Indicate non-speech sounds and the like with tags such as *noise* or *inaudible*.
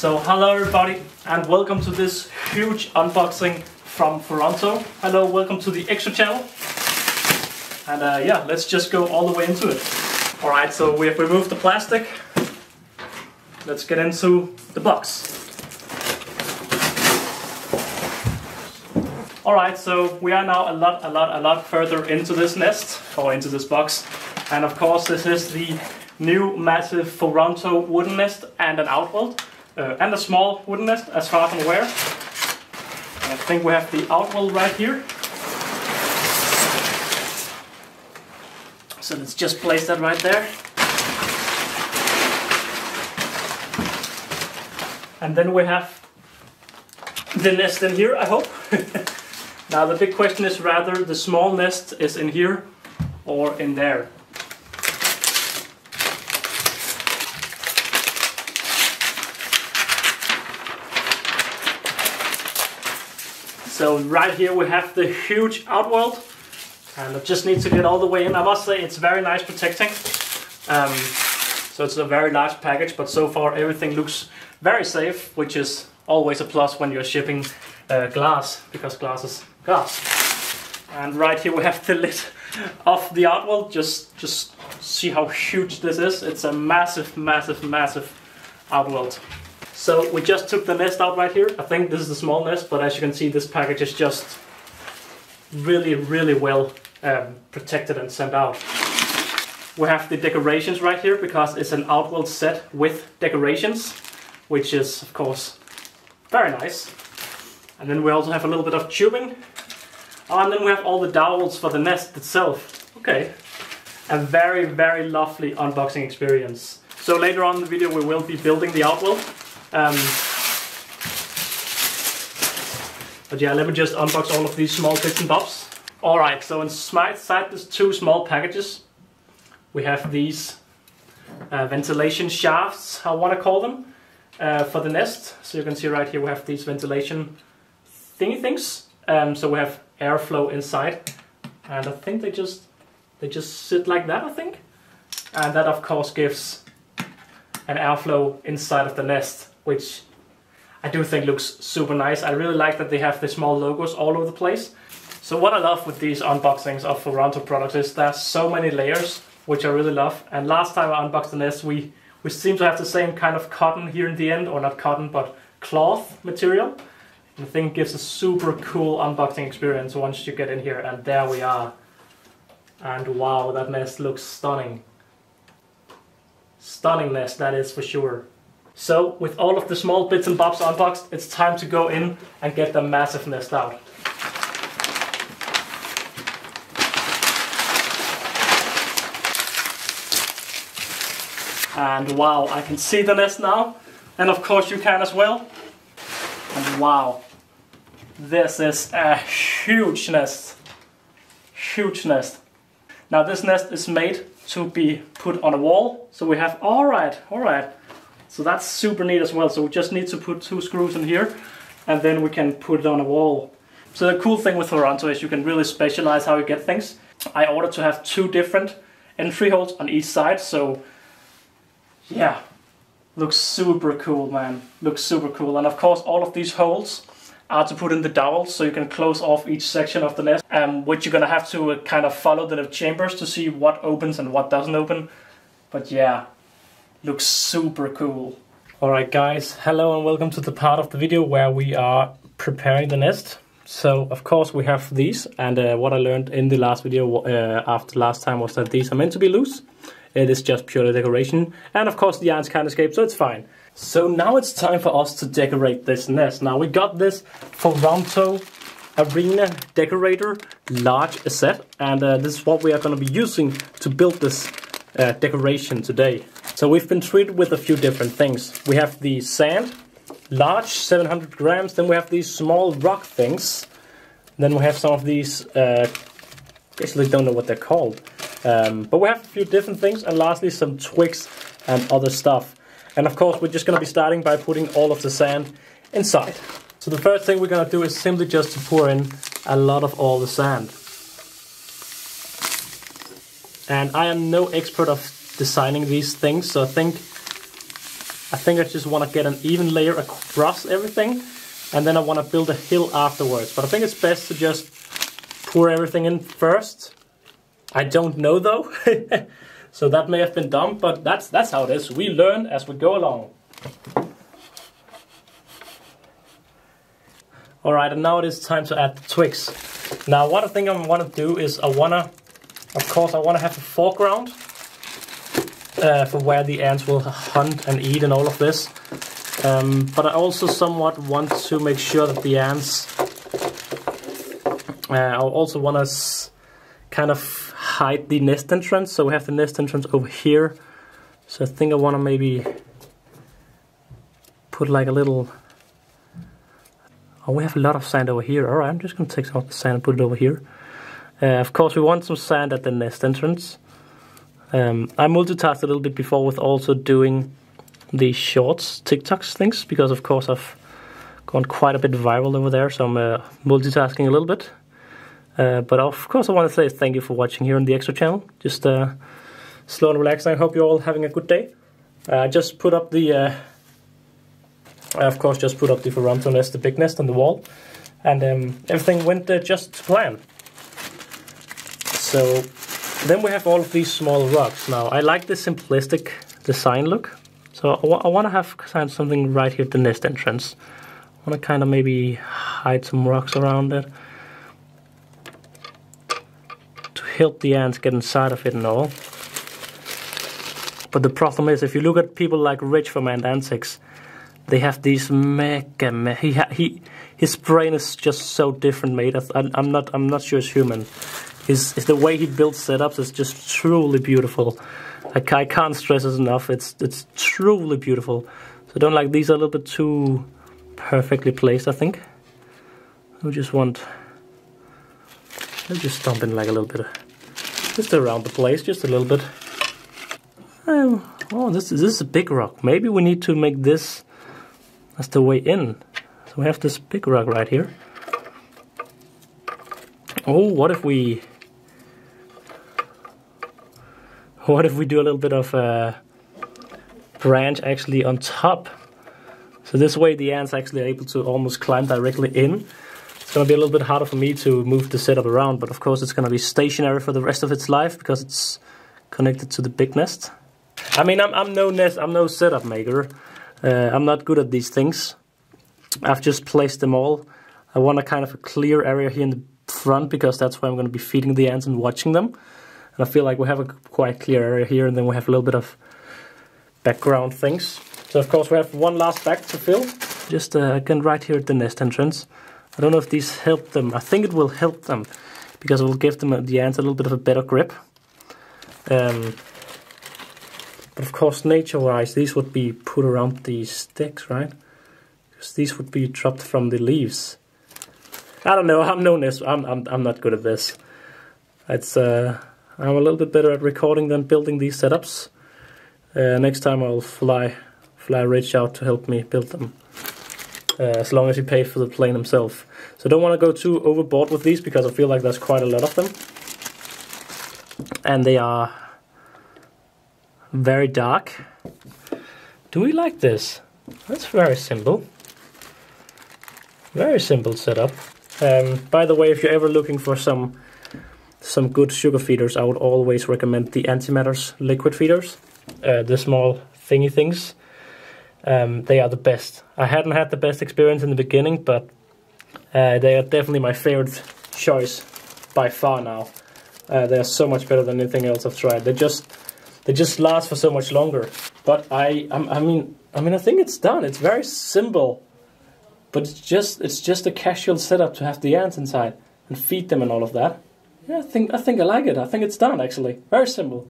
So hello everybody and welcome to this huge unboxing from Foranto. Hello, welcome to the extra channel. And uh, yeah, let's just go all the way into it. Alright, so we have removed the plastic. Let's get into the box. Alright, so we are now a lot, a lot, a lot further into this nest, or into this box. And of course this is the new massive Foranto wooden nest and an outworld. Uh, and a small wooden nest, as far as I'm aware. I think we have the outworld right here. So let's just place that right there. And then we have the nest in here, I hope. *laughs* now the big question is rather the small nest is in here or in there. So right here we have the huge outworld and it just needs to get all the way in. I must say it's very nice protecting. Um, so it's a very large package but so far everything looks very safe which is always a plus when you're shipping uh, glass because glass is glass. And right here we have the lid of the outworld. Just, just see how huge this is. It's a massive, massive, massive outworld. So we just took the nest out right here. I think this is the small nest, but as you can see, this package is just really, really well um, protected and sent out. We have the decorations right here because it's an outworld set with decorations, which is of course very nice. And then we also have a little bit of tubing. Oh, and then we have all the dowels for the nest itself. Okay. A very, very lovely unboxing experience. So later on in the video we will be building the outworld um, but yeah, let me just unbox all of these small bits and bobs. Alright, so inside there's two small packages. We have these uh, ventilation shafts, I want to call them, uh, for the nest. So you can see right here we have these ventilation thingy things. Um, so we have airflow inside. And I think they just they just sit like that, I think. And that of course gives an airflow inside of the nest which I do think looks super nice. I really like that they have the small logos all over the place. So what I love with these unboxings of Foranto products is there's so many layers, which I really love. And last time I unboxed the Nest, we, we seem to have the same kind of cotton here in the end, or not cotton, but cloth material. And the thing gives a super cool unboxing experience once you get in here, and there we are. And wow, that nest looks stunning. Stunning nest, that is for sure. So with all of the small bits and bobs unboxed, it's time to go in and get the massive nest out. And wow, I can see the nest now. And of course you can as well. And wow, this is a huge nest. Huge nest. Now this nest is made to be put on a wall. So we have, all right, all right. So that's super neat as well. So we just need to put two screws in here and then we can put it on a wall. So the cool thing with Foranto is you can really specialize how you get things. I ordered to have two different entry holes on each side. So yeah, looks super cool, man. Looks super cool. And of course, all of these holes are to put in the dowels so you can close off each section of the nest, um, which you're gonna have to uh, kind of follow the chambers to see what opens and what doesn't open. But yeah, looks super cool. Alright guys, hello and welcome to the part of the video where we are preparing the nest. So of course we have these and uh, what I learned in the last video uh, after last time was that these are meant to be loose. It is just purely decoration and of course the ants can't escape so it's fine. So now it's time for us to decorate this nest. Now we got this Foranto Arena Decorator large set and uh, this is what we are going to be using to build this uh, decoration today. So we've been treated with a few different things. We have the sand, large, 700 grams. Then we have these small rock things. Then we have some of these, uh, basically don't know what they're called. Um, but we have a few different things. And lastly, some twigs and other stuff. And of course, we're just going to be starting by putting all of the sand inside. So the first thing we're going to do is simply just to pour in a lot of all the sand. And I am no expert of designing these things. So I think I think I just want to get an even layer across everything and then I want to build a hill afterwards. But I think it's best to just pour everything in first. I don't know though. *laughs* so that may have been dumb, but that's, that's how it is. We learn as we go along. Alright, and now it is time to add the twigs. Now what I think I want to do is I want to, of course I want to have a foreground uh, for where the ants will hunt and eat and all of this. Um, but I also somewhat want to make sure that the ants, uh, I also want to kind of hide the nest entrance. So we have the nest entrance over here. So I think I want to maybe put like a little, oh we have a lot of sand over here. Alright, I'm just going to take some of the sand and put it over here. Uh, of course we want some sand at the nest entrance. Um, I multitasked a little bit before with also doing the shorts, TikToks things, because of course I've gone quite a bit viral over there, so I'm uh, multitasking a little bit. Uh, but of course I want to say thank you for watching here on the Extra channel. Just uh, slow and relaxed. I hope you're all having a good day. Uh, I just put up the, uh, I of course just put up the Foranto nest, the big nest on the wall, and um, everything went uh, just to plan. So then we have all of these small rocks. Now, I like the simplistic design look. So I, want to have kind of something right here at the nest entrance. I want to kind of maybe hide some rocks around it. To help the ants get inside of it and all. But the problem is, if you look at people like Rich from Ant Antics, they have these mega, me he, he, his brain is just so different, mate. I, I'm not, I'm not sure it's human. His, the way he builds setups is just truly beautiful. I, I can't stress this enough. It's it's truly beautiful. So I don't like these are a little bit too perfectly placed. I think. We just want. I'll just stomp in like a little bit, just around the place, just a little bit. Oh, oh, this is this is a big rock. Maybe we need to make this as the way in. So we have this big rock right here. Oh, what if we what if we do a little bit of a branch actually on top? So this way the ants actually are able to almost climb directly in. It's to be a little bit harder for me to move the setup around, but of course it's to be stationary for the rest of its life because it's connected to the big nest. I mean, I'm, I'm no nest, I'm no setup maker. Uh, I'm not good at these things. I've just placed them all. I want a kind of a clear area here in the front because that's where I'm to be feeding the ants and watching them. And I feel like we have a quite clear area here and then we have a little bit of background things. So of course we have one last bag to fill. Just uh, again right here at the nest entrance. I don't know if these help them. I think it will help them because it will give them the ants a little bit of a better grip. Um, but of course nature-wise these would be put around these sticks, right? Because these would be dropped from the leaves. I don't know, I'm known as I'm I'm I'm not good at this. It's uh I'm a little bit better at recording than building these setups. Uh, next time I'll fly fly Rich out to help me build them. Uh, as long as he pays for the plane himself. So I don't want to go too overboard with these because I feel like there's quite a lot of them. And they are very dark. Do we like this? That's very simple. Very simple setup. Um, by the way, if you're ever looking for some some good sugar feeders, I would always recommend the Antimatters liquid feeders, uh, the small thingy things. Um, they are the best. I hadn't had the best experience in the beginning, but uh, they are definitely my favorite choice by far now. Uh, they are so much better than anything else I've tried. They just they just last for so much longer. But I, I, I mean, I mean, I think it's done. It's very simple, but it's just it's just a casual setup to have the ants inside and feed them and all of that. Yeah, I think I think I like it. I think it's done actually. Very simple.